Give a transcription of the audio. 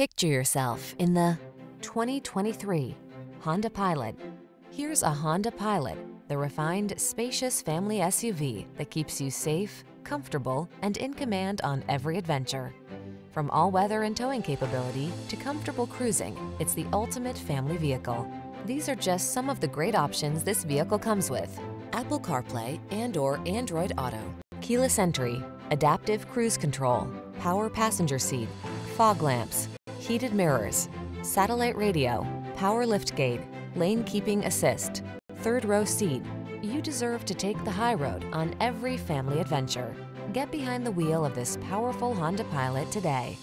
Picture yourself in the 2023 Honda Pilot. Here's a Honda Pilot, the refined, spacious family SUV that keeps you safe, comfortable, and in command on every adventure. From all-weather and towing capability to comfortable cruising, it's the ultimate family vehicle. These are just some of the great options this vehicle comes with. Apple CarPlay and or Android Auto, keyless entry, adaptive cruise control, power passenger seat, fog lamps, heated mirrors, satellite radio, power liftgate, lane keeping assist, third row seat. You deserve to take the high road on every family adventure. Get behind the wheel of this powerful Honda Pilot today.